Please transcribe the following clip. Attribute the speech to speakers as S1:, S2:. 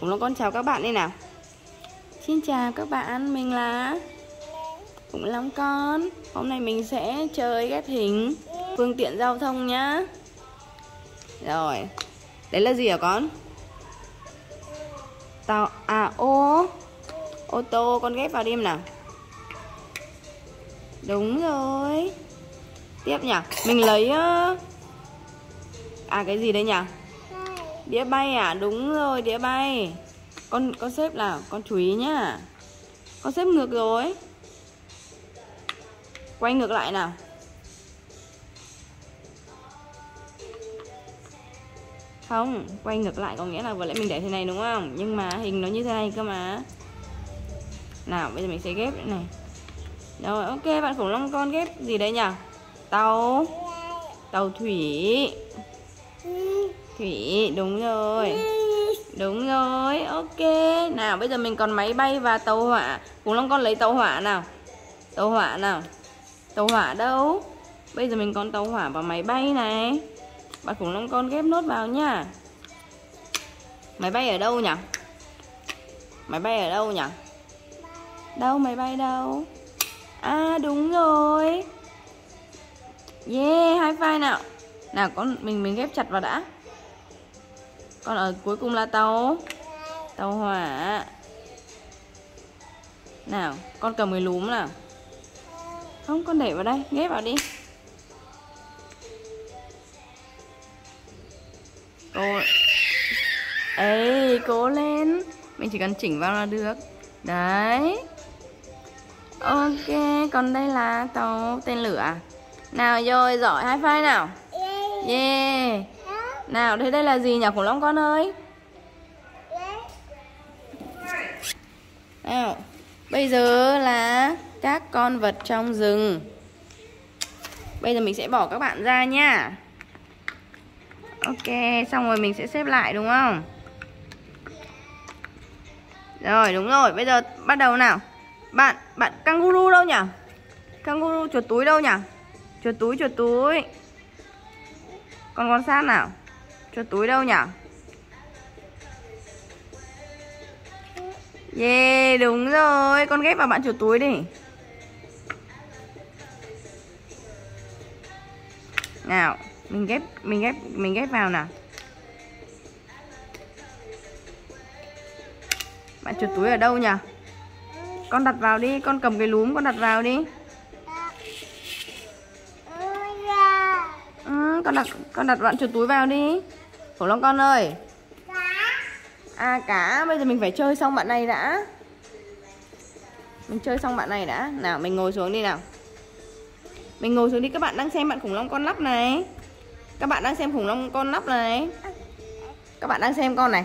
S1: khủng long con chào các bạn đi nào. Xin chào các bạn mình là khủng long con. Hôm nay mình sẽ chơi ghép hình phương tiện giao thông nhá. Rồi đấy là gì hả con? Tàu à ô ô tô con ghép vào đi em nào. Đúng rồi. Tiếp nhỉ mình lấy à cái gì đây nhỉ đĩa bay à? Đúng rồi, đĩa bay. Con con xếp là, con chú ý nhá. Con xếp ngược rồi. Quay ngược lại nào. Không, quay ngược lại có nghĩa là vừa nãy mình để thế này đúng không? Nhưng mà hình nó như thế này cơ mà. Nào, bây giờ mình sẽ ghép này. Rồi, ok, bạn khủng long con ghép gì đấy nhỉ tàu. Tàu thủy thủy đúng rồi. Đúng rồi ok. Nào bây giờ mình còn máy bay và tàu hỏa. Khủng long con lấy tàu hỏa nào. Tàu hỏa nào. Tàu hỏa đâu? Bây giờ mình còn tàu hỏa và máy bay này. Bạn khủng long con ghép nốt vào nhá. Máy bay ở đâu nhỉ? Máy bay ở đâu nhỉ? Đâu máy bay đâu? À đúng rồi. Yeah hai file nào. Nào con mình mình ghép chặt vào đã còn ở cuối cùng là tàu. Tàu hỏa. Nào con cầm cái lúm nào. Không con để vào đây ghép vào đi. Cô ê cố lên. Mình chỉ cần chỉnh vào là được. Đấy. Ok còn đây là tàu tên lửa à? nào rồi giỏi hai phai nào yeah nào, thế đây là gì nhỉ, khủng long con ơi? Nào, bây giờ là các con vật trong rừng. Bây giờ mình sẽ bỏ các bạn ra nha. Ok, xong rồi mình sẽ xếp lại, đúng không? Rồi, đúng rồi, bây giờ bắt đầu nào. Bạn bạn kangaroo đâu nhỉ? Kangaroo chuột túi đâu nhỉ? Chuột túi chuột túi. Con quan sát nào cho túi đâu nhỉ Yeah, đúng rồi. Con ghép vào bạn chuột túi đi. Nào, mình ghép mình ghép mình ghép vào nào. Bạn chuột túi ở đâu nhỉ? Con đặt vào đi, con cầm cái lúm con đặt vào đi. Con đặt con đặt bạn chuột túi vào đi. Khổ long con ơi. À cá, bây giờ mình phải chơi xong bạn này đã. Mình chơi xong bạn này đã. Nào, mình ngồi xuống đi nào. Mình ngồi xuống đi các bạn đang xem bạn khủng long con lắp này. Các bạn đang xem khủng long con lắp này. Các bạn đang xem con này.